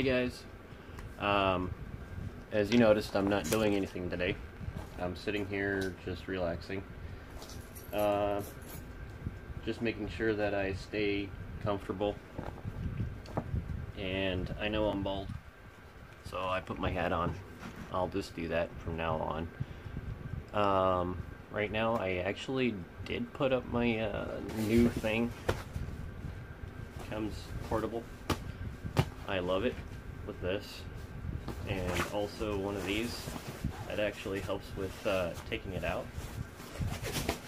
Hey guys, um, as you noticed, I'm not doing anything today. I'm sitting here just relaxing. Uh, just making sure that I stay comfortable. And I know I'm bald, so I put my hat on. I'll just do that from now on. Um, right now, I actually did put up my uh, new thing. Comes portable. I love it with this. And also one of these that actually helps with uh, taking it out.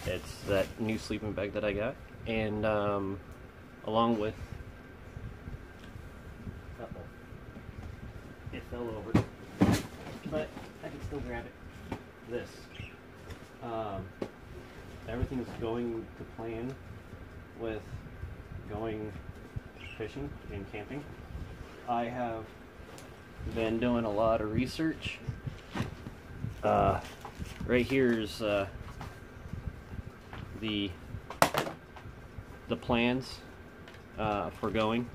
It's that new sleeping bag that I got. And um, along with. It fell over. But I can still grab it. This. Um, everything's going to plan with going fishing and camping. I have been doing a lot of research. Uh, right here is uh, the the plans uh, for going.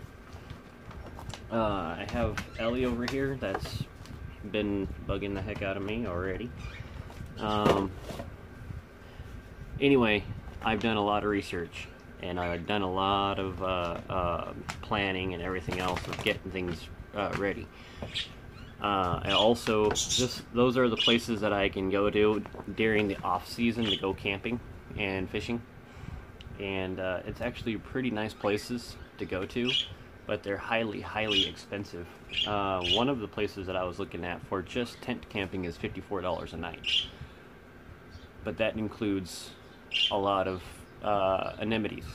Uh, I have Ellie over here that's been bugging the heck out of me already. Um, anyway, I've done a lot of research and I've done a lot of uh, uh, planning and everything else of getting things uh, ready. Uh, and also, those are the places that I can go to during the off season to go camping and fishing. And uh, it's actually pretty nice places to go to, but they're highly, highly expensive. Uh, one of the places that I was looking at for just tent camping is $54 a night. But that includes a lot of uh, anemones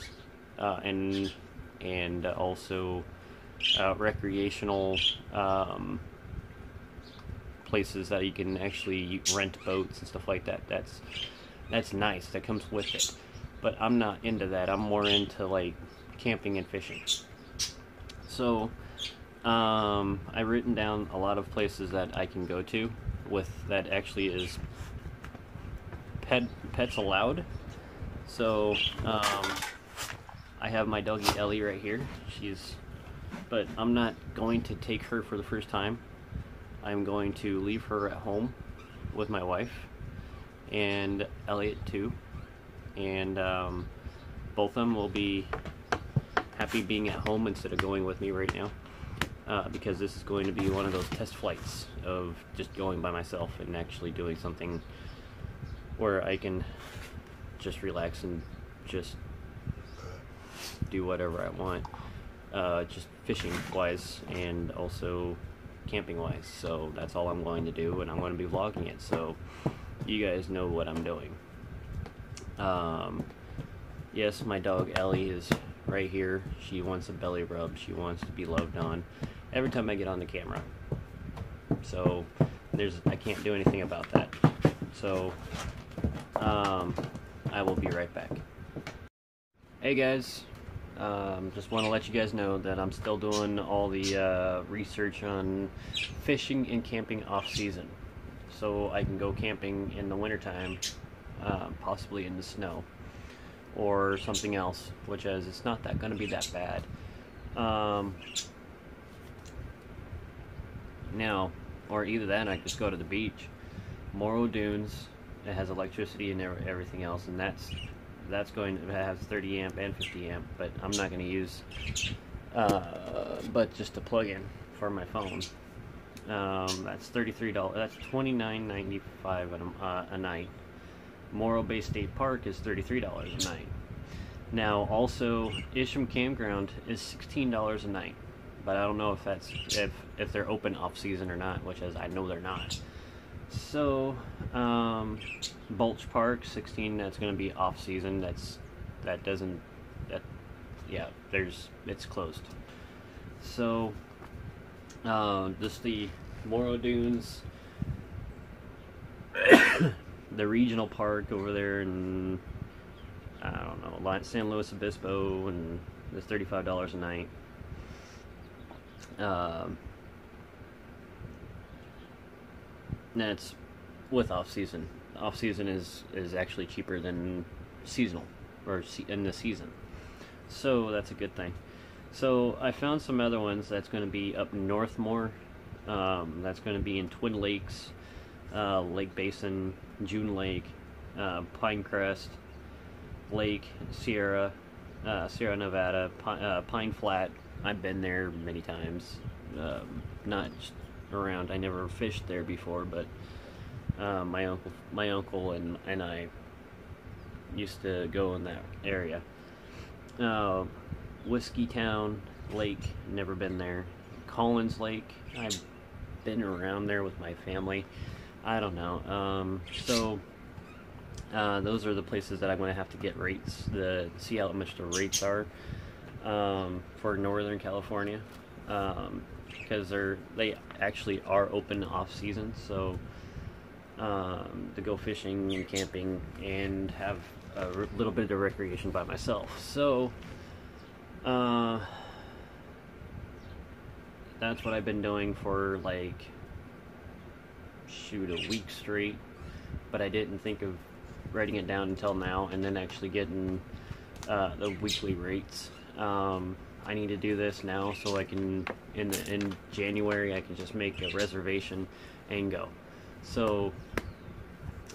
uh, and and also uh, recreational um, places that you can actually rent boats and stuff like that. That's that's nice. That comes with it. But I'm not into that. I'm more into like camping and fishing. So um, I've written down a lot of places that I can go to with that actually is pet pets allowed so, um, I have my doggy Ellie right here. She's, but I'm not going to take her for the first time. I'm going to leave her at home with my wife and Elliot too. And um, both of them will be happy being at home instead of going with me right now. Uh, because this is going to be one of those test flights of just going by myself and actually doing something where I can just relax and just do whatever I want. Uh, just fishing wise and also camping wise. So that's all I'm going to do, and I'm going to be vlogging it. So you guys know what I'm doing. Um, yes, my dog Ellie is right here. She wants a belly rub. She wants to be loved on every time I get on the camera. So there's I can't do anything about that. So um, I will be right back. Hey guys, um, just want to let you guys know that I'm still doing all the uh, research on fishing and camping off season. So I can go camping in the wintertime, uh, possibly in the snow, or something else, which is it's not that going to be that bad. Um, now, or either that, I just go to the beach. Morro Dunes, it has electricity and everything else, and that's that's going to have 30 amp and 50 amp. But I'm not going to use, uh, but just a plug-in for my phone. Um, that's $33. That's $29.95 a, uh, a night. Morro Bay State Park is $33 a night. Now, also, Isham Campground is $16 a night, but I don't know if that's if if they're open off season or not, which is I know they're not. So, um, Bulch Park, 16. That's going to be off season. That's that doesn't that yeah. There's it's closed. So, uh, just the Morro Dunes, the regional park over there in I don't know San Luis Obispo, and it's thirty-five dollars a night. Um, that's with off season. Off season is is actually cheaper than seasonal or in the season, so that's a good thing. So I found some other ones that's going to be up north more. Um, that's going to be in Twin Lakes, uh, Lake Basin, June Lake, uh, Pinecrest, Lake, Sierra, uh, Sierra Nevada, Pine, uh, Pine Flat. I've been there many times. Um, not around. I never fished there before, but uh, my uncle, my uncle and and I used to go in that area. Uh, Whiskeytown Lake, never been there. Collins Lake, I've been around there with my family. I don't know. Um, so uh, those are the places that I'm going to have to get rates. The see how much the rates are um, for Northern California because um, they're they actually are open off season. So um, to go fishing and camping and have a little bit of recreation by myself. So uh, that's what I've been doing for like shoot a week straight, but I didn't think of writing it down until now, and then actually getting uh, the weekly rates. Um, I need to do this now so I can in the, in January I can just make a reservation and go. So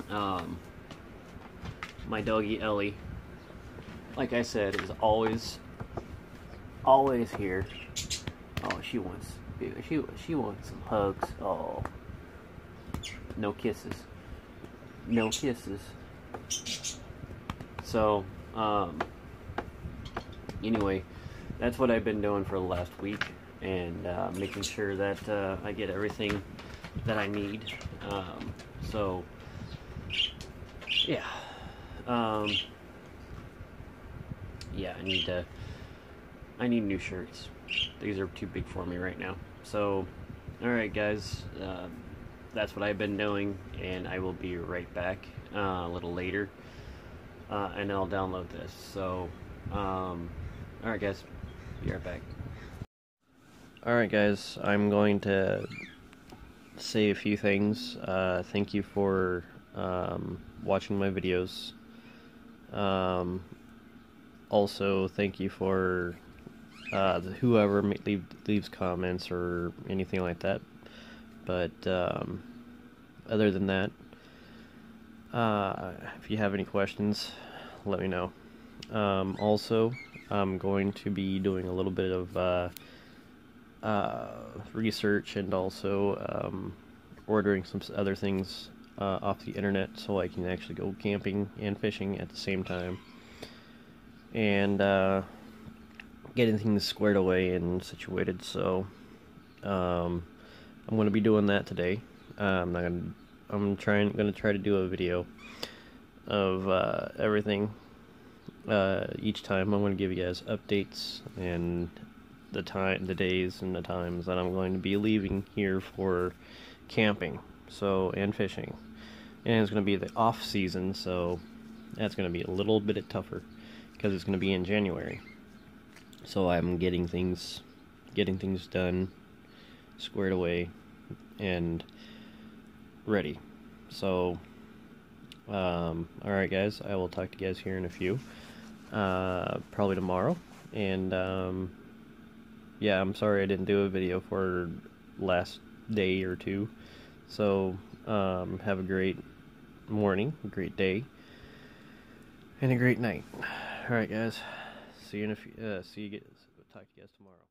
um, my doggy Ellie, like I said, is always always here. Oh, she wants she she wants some hugs. Oh, no kisses, no kisses. So, um, anyway, that's what I've been doing for the last week, and uh, making sure that uh, I get everything that I need. Um, so, yeah, um, yeah, I need to I need new shirts. These are too big for me right now. So, alright guys, uh, that's what I've been doing, and I will be right back uh, a little later, uh, and I'll download this. So, um, alright guys, be right back. Alright guys, I'm going to say a few things. Uh, thank you for um, watching my videos. Um, also, thank you for uh, whoever leave, leaves comments or anything like that. But um, other than that, uh, if you have any questions, let me know. Um, also, I'm going to be doing a little bit of uh, uh research and also um, ordering some other things uh, off the internet so I can actually go camping and fishing at the same time. And uh, getting things squared away and situated. So um, I'm going to be doing that today. Uh, I'm not going. I'm trying. Going to try to do a video of uh, everything. Uh, each time I'm going to give you guys updates and the time, the days, and the times that I'm going to be leaving here for camping. So and fishing, and it's going to be the off season. So that's going to be a little bit tougher because it's going to be in January so I'm getting things getting things done squared away and ready so um, alright guys I will talk to you guys here in a few uh, probably tomorrow. And um, yeah I'm sorry I didn't do a video for last day or two. So um, have a great morning a great day and a great night. Alright guys. See you in a few, uh, see you guys, talk to you guys tomorrow.